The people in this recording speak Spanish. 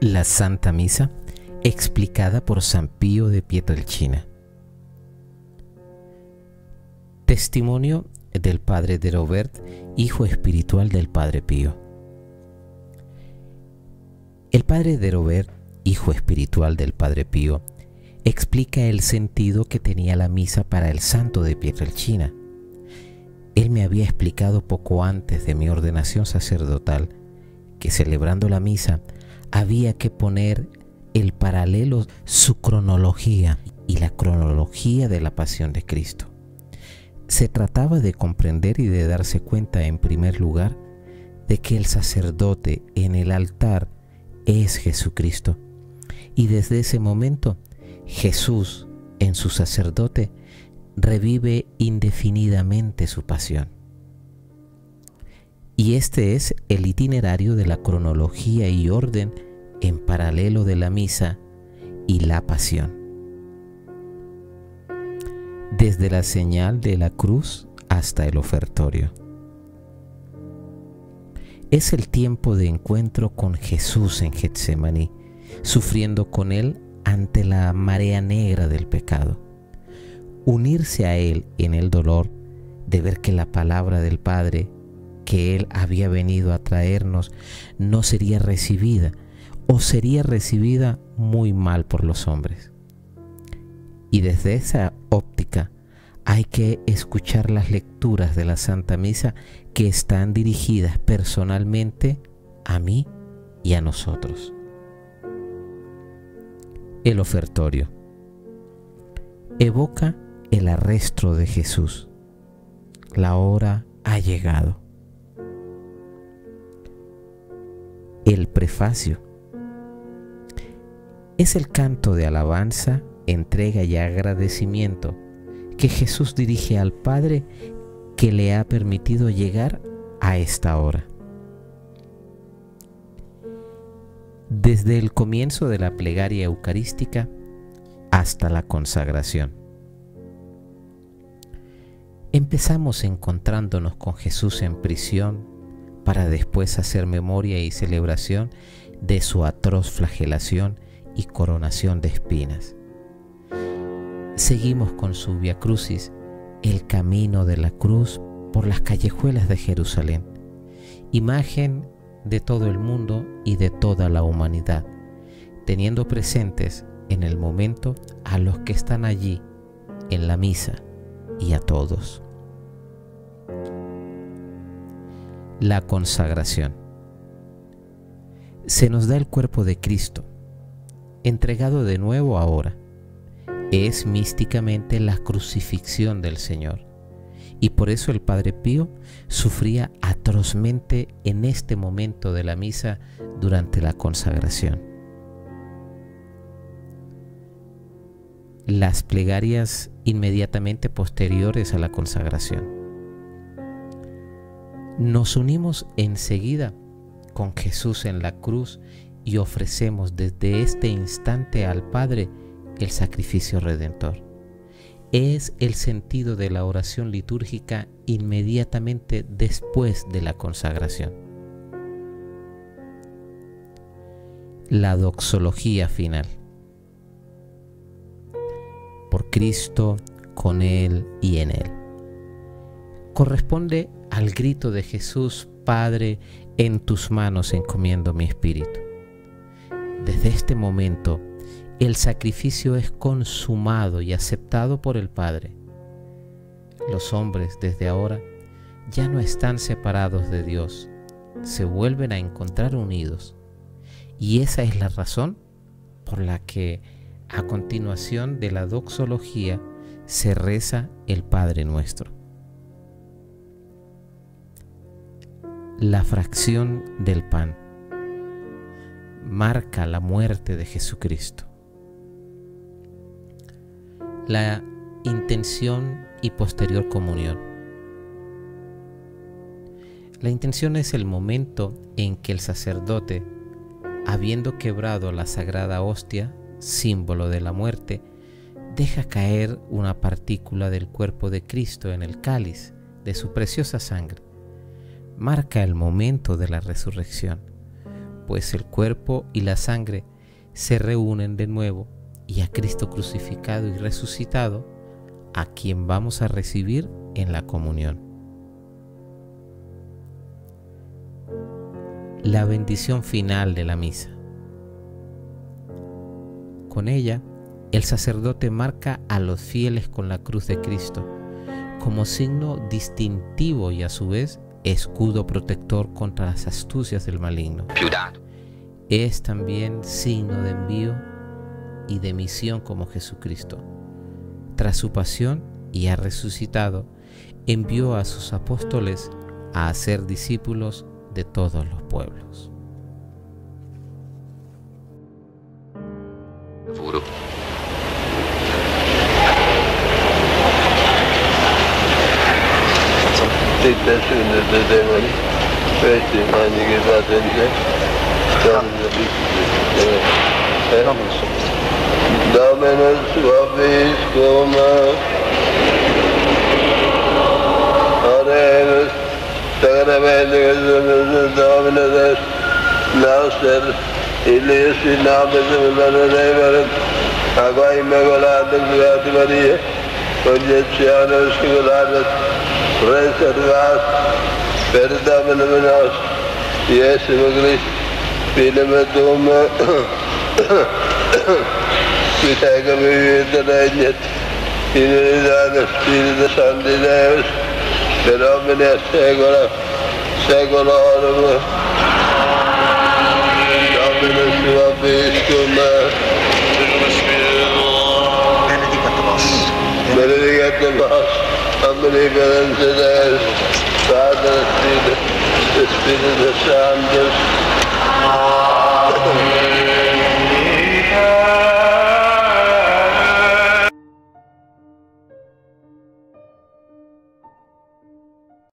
La Santa Misa explicada por San Pío de Pietrelcina. Testimonio del Padre de Robert, hijo espiritual del Padre Pío. El Padre de Robert, hijo espiritual del Padre Pío, explica el sentido que tenía la misa para el santo de Pietrelcina. Él me había explicado poco antes de mi ordenación sacerdotal que celebrando la misa había que poner el paralelo, su cronología y la cronología de la pasión de Cristo. Se trataba de comprender y de darse cuenta en primer lugar de que el sacerdote en el altar es Jesucristo. Y desde ese momento Jesús en su sacerdote revive indefinidamente su pasión. Y este es el itinerario de la cronología y orden en paralelo de la misa y la pasión. Desde la señal de la cruz hasta el ofertorio. Es el tiempo de encuentro con Jesús en Getsemaní, sufriendo con Él ante la marea negra del pecado. Unirse a Él en el dolor de ver que la palabra del Padre que Él había venido a traernos no sería recibida o sería recibida muy mal por los hombres. Y desde esa óptica hay que escuchar las lecturas de la Santa Misa que están dirigidas personalmente a mí y a nosotros. El ofertorio evoca el arresto de Jesús. La hora ha llegado. El prefacio es el canto de alabanza, entrega y agradecimiento que Jesús dirige al Padre que le ha permitido llegar a esta hora. Desde el comienzo de la plegaria eucarística hasta la consagración. Empezamos encontrándonos con Jesús en prisión para después hacer memoria y celebración de su atroz flagelación y coronación de espinas. Seguimos con su Via Crucis el camino de la cruz por las callejuelas de Jerusalén, imagen de todo el mundo y de toda la humanidad, teniendo presentes en el momento a los que están allí en la misa y a todos. La consagración. Se nos da el cuerpo de Cristo, entregado de nuevo ahora. Es místicamente la crucifixión del Señor. Y por eso el Padre Pío sufría atrozmente en este momento de la misa durante la consagración. Las plegarias inmediatamente posteriores a la consagración. Nos unimos enseguida con Jesús en la cruz y ofrecemos desde este instante al Padre el sacrificio redentor. Es el sentido de la oración litúrgica inmediatamente después de la consagración. La doxología final. Por Cristo, con Él y en Él. Corresponde al grito de Jesús, Padre, en tus manos encomiendo mi espíritu. Desde este momento, el sacrificio es consumado y aceptado por el Padre. Los hombres desde ahora ya no están separados de Dios, se vuelven a encontrar unidos. Y esa es la razón por la que a continuación de la doxología se reza el Padre nuestro. La fracción del pan marca la muerte de Jesucristo. La intención y posterior comunión. La intención es el momento en que el sacerdote, habiendo quebrado la sagrada hostia, símbolo de la muerte, deja caer una partícula del cuerpo de Cristo en el cáliz de su preciosa sangre. Marca el momento de la resurrección pues el cuerpo y la sangre se reúnen de nuevo y a Cristo crucificado y resucitado, a quien vamos a recibir en la comunión. La bendición final de la misa. Con ella, el sacerdote marca a los fieles con la cruz de Cristo como signo distintivo y a su vez escudo protector contra las astucias del maligno. Es también signo de envío y de misión como Jesucristo. Tras su pasión y ha resucitado, envió a sus apóstoles a hacer discípulos de todos los pueblos. istekler sürünürdü demeli. Evet, aynı gibi az önce İstanbul'da bir Evet. Tamam. Damenes vabis koma Arayınız Tegremeyli gözümüzü damin eder Nasir İlyisi nabızı bilmene neyverin Agay megoladın züvati veriye Önce çiyanı üstü kılardır رئيس البعث فرد بن مناش ياس مجلس في لمدهم في تاقمي درجة إن إذا نفتين دسان دينيوس برامن يستيقنا سيقنا عالمه ربنا سوى بيشكما Benedict Abbas. Benedict Abbas. بريك لن تدعي بعد الدين تسبيل الشام جسد